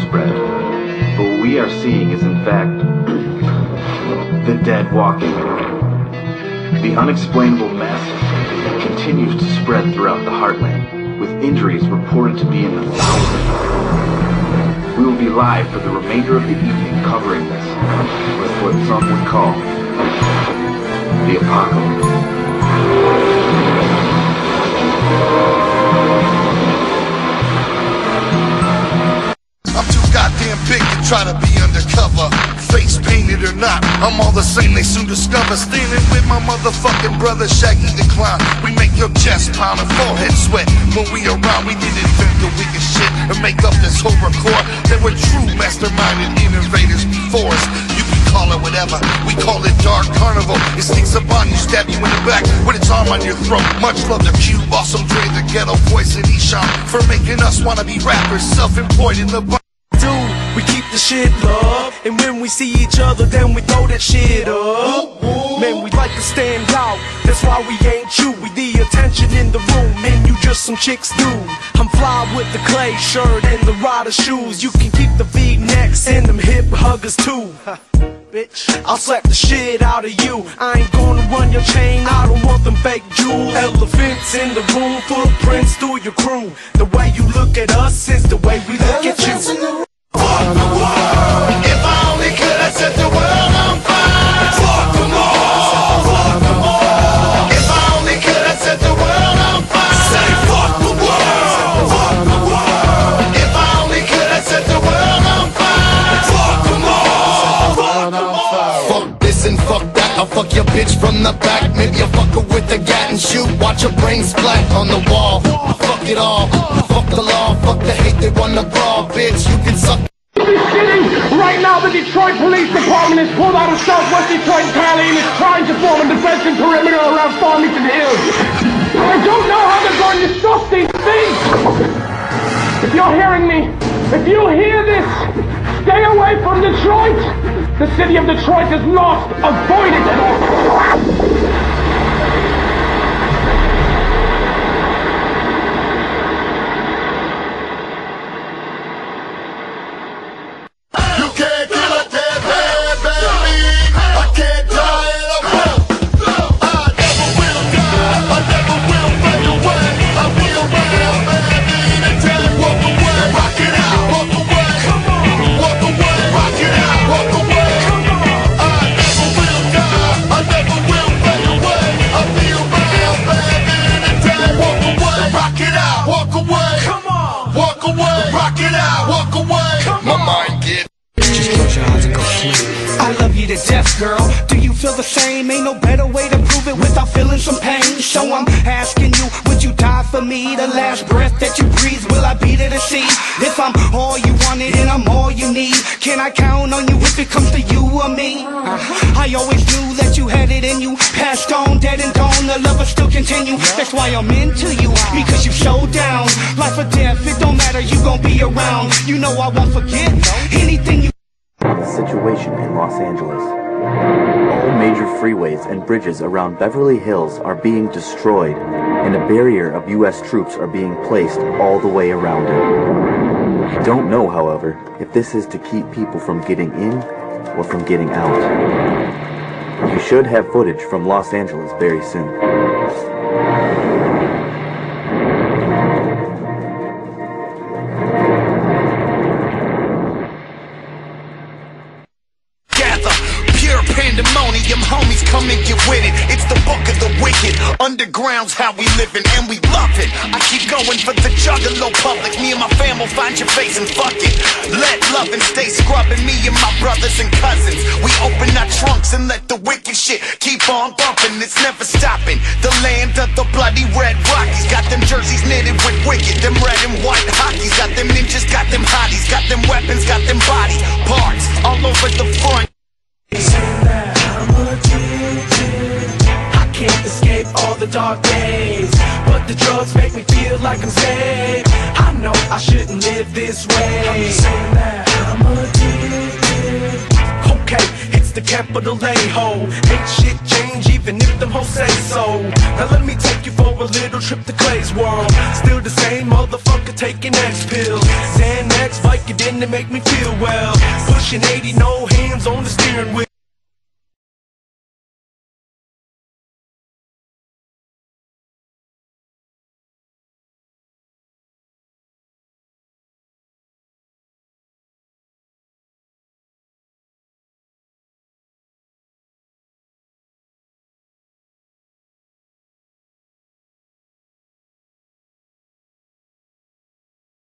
spread. But what we are seeing is in fact the dead walking. The unexplainable mess continues to spread throughout the heartland, with injuries reported to be in the thousands. We will be live for the remainder of the evening covering this, with what some would call the apocalypse. Try to be undercover. Face painted or not, I'm all the same, they soon discover. Standing with my motherfucking brother Shaggy the Clown. We make your chest pound and forehead sweat. When we around, we didn't invent the wicked shit and make up this whole record. There were true masterminded innovators before us. You can call it whatever, we call it Dark Carnival. It sneaks up on you, stab you in the back with its arm on your throat. Much love to Cube, Awesome Dre, the Geto Boys, and Esham for making us wanna be rappers, self-employed in the bar. Dude, we keep the shit love. And when we see each other, then we throw that shit up. Man, we like to stand out. That's why we ain't you. We the attention in the room, and you just some chicks dude. I'm fly with the clay shirt and the rider shoes. You can keep the V-necks and them hip huggers too. Bitch, I'll slap the shit out of you. I ain't gonna run your chain. I don't want them fake jewels. Elephants in the room, footprints through your crew. The way you look at us is the way we Fuck fuck that. I'll fuck your bitch from the back. Maybe I'll fuck her with a gat and shoot. Watch her brain splat on the wall. Fuck it all. Fuck the law. Fuck the hate. They wanna brawl. Bitch, you can suck. Right now, the Detroit Police Department is pulled out of Southwest Detroit Valley and is trying to form a defensive perimeter around Farmington Hills. I don't know how they're going to stop these things. If you're hearing me, if you hear this, stay away from Detroit. The city of Detroit is lost. Avoid it at to death, girl. Do you feel the same? Ain't no better way to prove it without feeling some pain. So I'm asking you, would you die for me? The last breath that you breathe, will I be there to see? If I'm all you wanted and I'm all you need, can I count on you if it comes to you or me? Uh, I always knew that you had it in you. Passed on, dead and gone, the love will still continue. That's why I'm into you, because you showed down. Life or death, it don't matter, you gon' be around. You know I won't forget anything you situation in Los Angeles. All major freeways and bridges around Beverly Hills are being destroyed, and a barrier of U.S. troops are being placed all the way around it. I don't know, however, if this is to keep people from getting in or from getting out. You should have footage from Los Angeles very soon. Come and get with it. It's the book of the wicked. Underground's how we living, and we love it. I keep going for the juggalo public. Me and my fam will find your face and fuck it. Let love and stay scrubbing me and my brothers and cousins. We open our trunks and let the wicked shit keep on bumping. It's never stopping. The land of the bloody red Rockies. Got them jerseys knitted with wicked. Them red and white hockeys. Got them ninjas, got them hotties. Got them weapons, got them the dark days But the drugs make me feel like I'm safe I know I shouldn't live this way I'm just saying that I'm addicted Okay, it's the capital A-hole Ain't shit change even if them hoes say so. Now let me take you for a little trip to Clay's world. Still the same motherfucker taking X pills. Xanax, Vicodin to make me feel well. Pushing 80, no hands on the steering wheel.